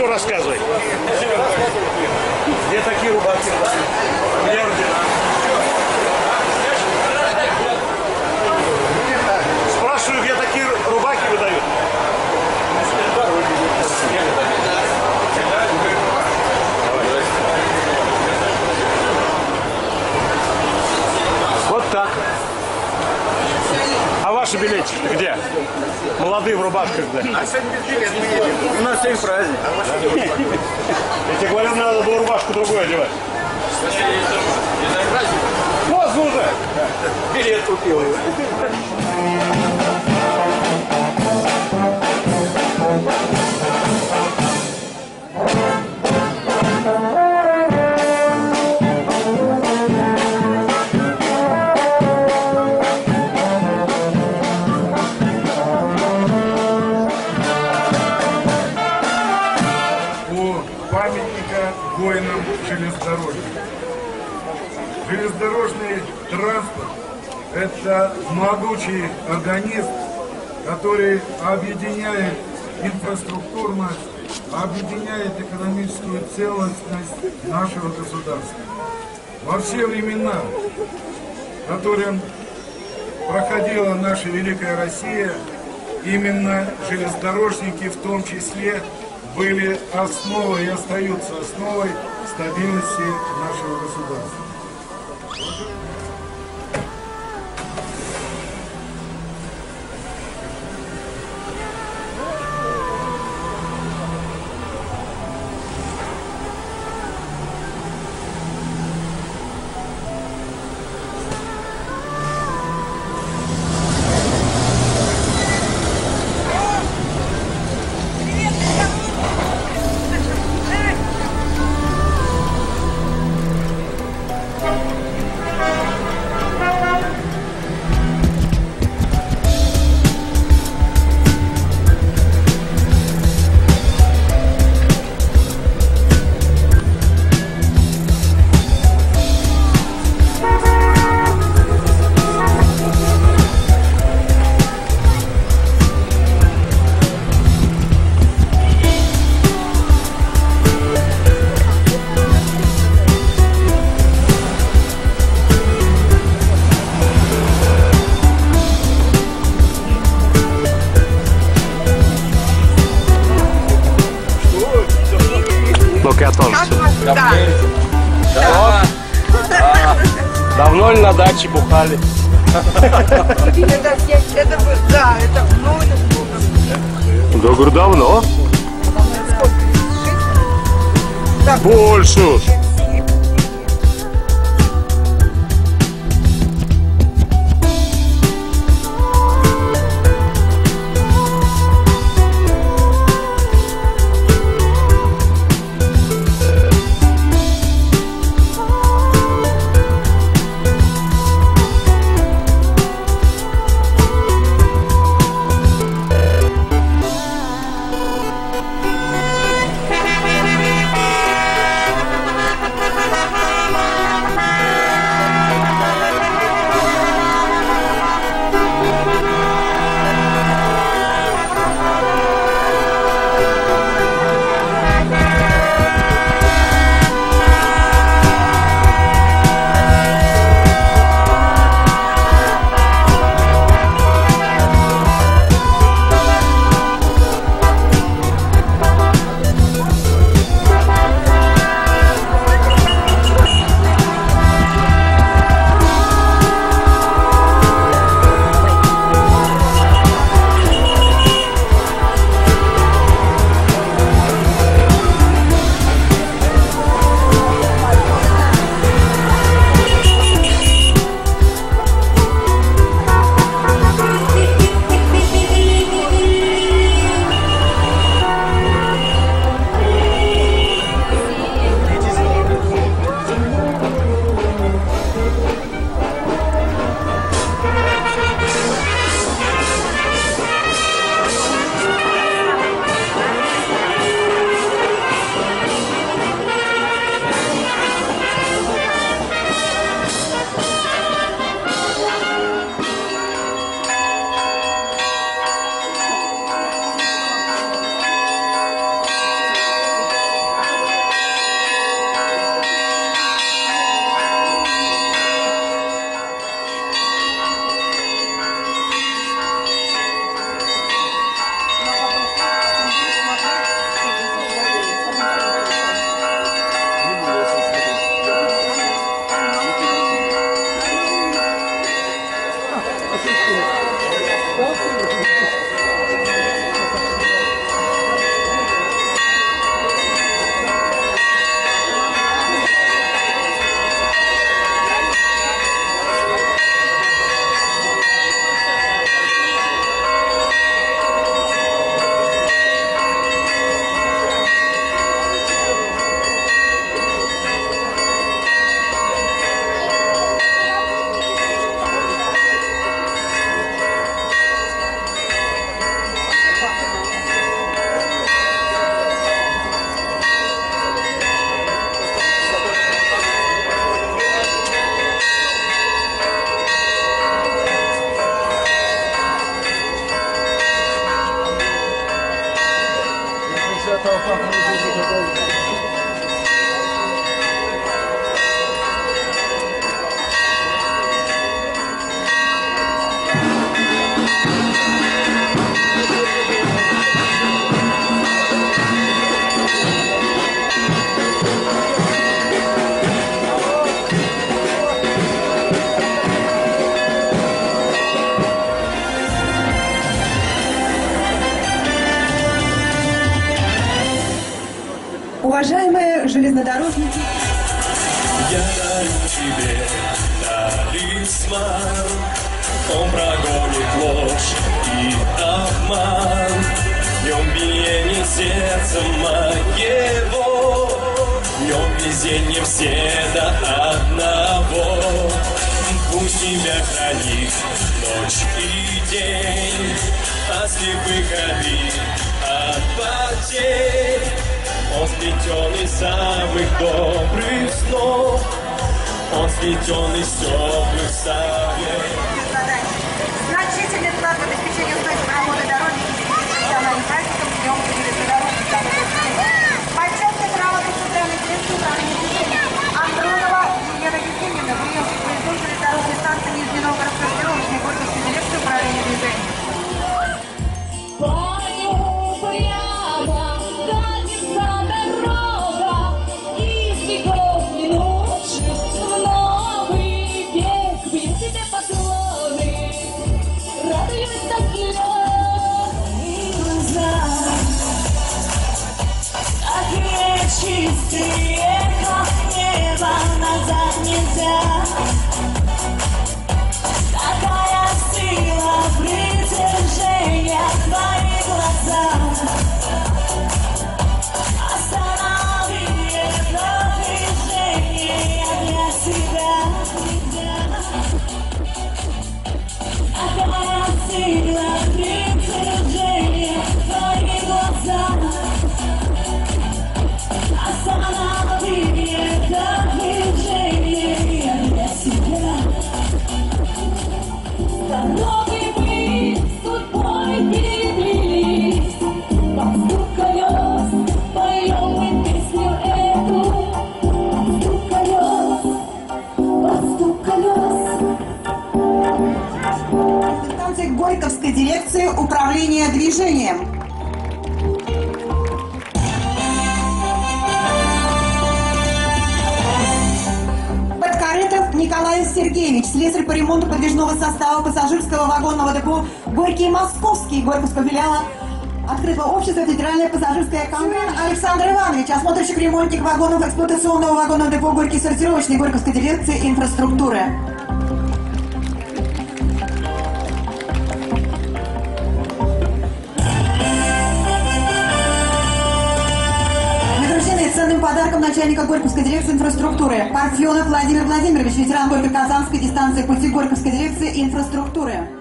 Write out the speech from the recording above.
все рассказывай. Где такие рубаки? Где ордена? Спрашиваю, где такие рубаки выдают? Вот так. А ваши билетики где? Молодые в рубашках, да? Нас сегодня праздник. Я тебе говорил, надо было рубашку другую одевать. Вот уже. Билет купил. у транспорт – это могучий организм, который объединяет инфраструктурно, объединяет экономическую целостность нашего государства. Во все времена, которым проходила наша великая Россия, именно железнодорожники в том числе были основой и остаются основой стабильности нашего государства. Ну-ка, я тоже. Да. Давно ли на даче бухали? Это, это, да, это много. Да, говорю, давно. Больше Punya. Железнодорожники, Я тебе талисман, Он прогонит ложь и обман. В нем биение сердца моего, В нем везенье все до одного. Пусть тебя хранит ночь и день, От слепых обид, сплетен из самых добрых снов, Он сплетен из теплых совет. заданий. Значительный вклад в обеспечение устойчивой работы дорожников и праздником Днем железнодорожника. Управления движением. Подкорытов Николай Сергеевич, слесарь по ремонту подвижного состава пассажирского вагонного депо Горький Московский Горьковского филиала Открытого общества Федеральная пассажирская компания Александр Иванович, осмотрщик ремонтник вагонов эксплуатационного вагонного депо Горький сортировочный Горьковской дирекции инфраструктуры. Начальника Горьковской дирекции инфраструктуры Парфенов Владимир Владимирович, ветеран Горько-Казанской дистанции пути Горьковской дирекции инфраструктуры.